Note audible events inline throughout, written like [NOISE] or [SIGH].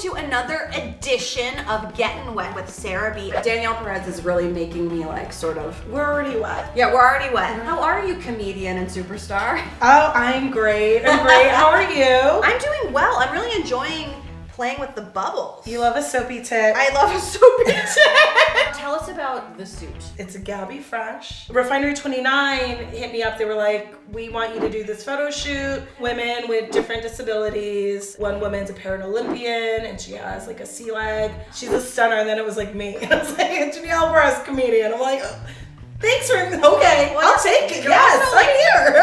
to another edition of Getting Wet with Sara B. Danielle Perez is really making me like sort of. We're already wet. Yeah, we're already wet. How are you, comedian and superstar? Oh, I'm great. I'm great. How are you? [LAUGHS] I'm doing well. I'm really enjoying playing with the bubbles. You love a soapy tip. I love a soapy tit. [LAUGHS] The suit. It's a GabiFresh. Refinery 29 hit me up. They were like, we want you to do this photo shoot. Women with different disabilities. One woman's a Paralympian and she has like a C-Leg. She's a stunner. And then it was like me. And [LAUGHS] I was like, Danielle Perez, comedian. I'm like, Thanks for okay. I'll take it. Yes, I'm like- here.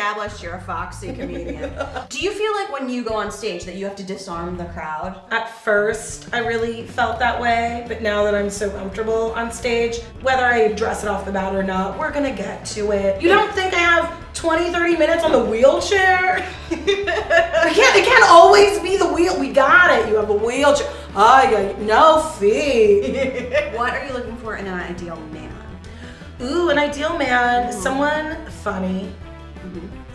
Established, you're a foxy [LAUGHS] comedian. Do you feel like when you go on stage that you have to disarm the crowd? At first, I really felt that way, but now that I'm so comfortable on stage, whether I address it off the bat or not, we're gonna get to it. You don't think I have 20, 30 minutes on the wheelchair? [LAUGHS] I can't, it can't always be the wheel. We got it. You have a wheelchair. Oh, yeah, no fee. [LAUGHS] What are you looking for in an ideal man? Ooh, an ideal man, someone funny. [LAUGHS]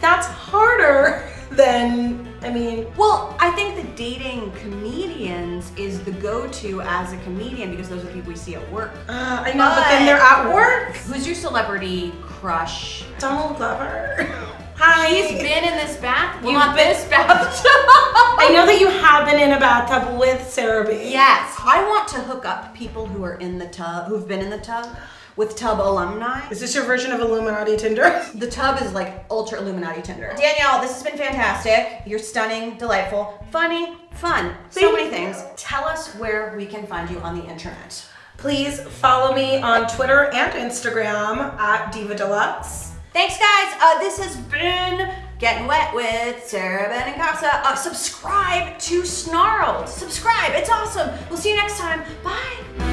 That's harder than, I mean, Well, I think that dating comedians is the go-to as a comedian because those are the people we see at work. uh, I know, but then they're at work. Who's your celebrity crush? Donald Glover. [LAUGHS] Hi. He's been in this bath. Well, You've not been- this bathtub. I know that you have been in a bathtub with Sara B. Yes, I want to hook up people who are in the tub, who've been in the tub, with tub alumni. Is this your version of Illuminati Tinder? [LAUGHS] The tub is like ultra Illuminati Tinder. Danielle, this has been fantastic. You're stunning, delightful, funny, fun. So Thank many you. things. Tell us where we can find you on the internet. Please follow me on Twitter and Instagram at Diva Deluxe. Thanks, guys. Uh, this has been Getting Wet with Sara Benincasa. Uh, subscribe to Snarled. Subscribe. It's awesome. We'll see you next time. Bye.